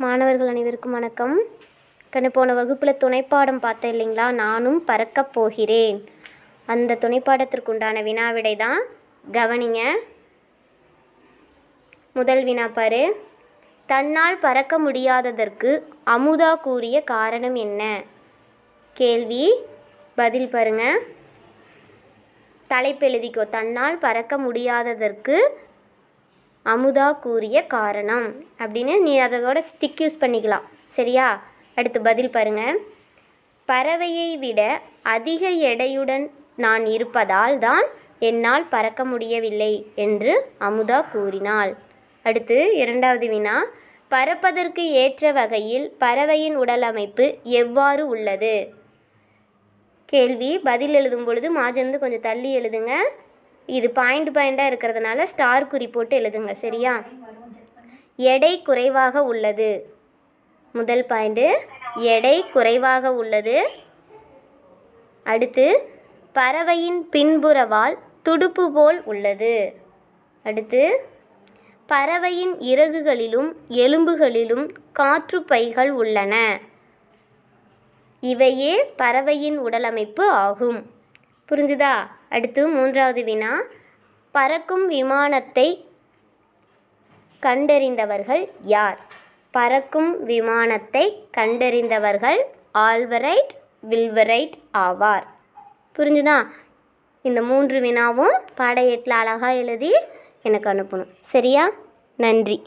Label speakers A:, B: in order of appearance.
A: மாணவர்கள் அனைவருக்கும் வணக்கம். கண்ணு போன வகுப்பில் துணைப்பாடம் பார்த்தேன் இல்லைங்களா? நானும் பறக்கப் போகிறேன். அந்த துணைப்பாடத்திற்கு உண்டான வினாவிடை தான் கவனிங்க. முதல் வினா பாரு. தன்னால் பறக்க முடியாததற்கு அமுதா கூறிய காரணம் என்ன? கேள்வி. பதில் பாருங்க. தலைப்பெழுதிக்கோ தன்னால் பறக்க முடியாததற்கு அமுதா கூறிய காரணம். அப்படின்னு நீ அதோட ஸ்டிக் யூஸ் பண்ணிக்கலாம். சரியா? அடுத்து பதில் பாருங்க. பறவையை விட அதிக எடையுடன் நான் இருப்பதால் தான் என்னால் பறக்க முடியவில்லை என்று அமுதா கூறினாள். அடுத்து இரண்டாவது வினா. பறப்பதற்கு ஏற்ற வகையில் பறவையின் உடலமைப்பு எவ்வாறு உள்ளது? கேள்வி. பதில் எழுதும் பொழுது மாஜிலிருந்து கொஞ்சம் தள்ளி எழுதுங்க. இது பாயிண்ட் பாயிண்டாக இருக்கிறதுனால ஸ்டார் குறி போட்டு எழுதுங்க சரியா? எடை குறைவாக உள்ளது. முதல் பாயிண்ட்டு எடை குறைவாக உள்ளது. அடுத்து பறவையின் பின்புறவால் துடுப்பு போல் உள்ளது. அடுத்து பறவையின் இறகுகளிலும் எலும்புகளிலும் காற்று பைகள் உள்ளன. இவையே பறவையின் உடலமைப்பு ஆகும். புரிஞ்சுதா? அடுத்து மூன்றாவது வினா. பறக்கும் விமானத்தை கண்டறிந்தவர்கள் யார்? பறக்கும் விமானத்தை கண்டறிந்தவர்கள் ஆல்வரைட் வில்வரைட் ஆவார். புரிஞ்சுதா? இந்த மூன்று வினாவும் பாட எட்டில் அழகாக எழுதி எனக்கு அனுப்பணும். சரியா? நன்றி.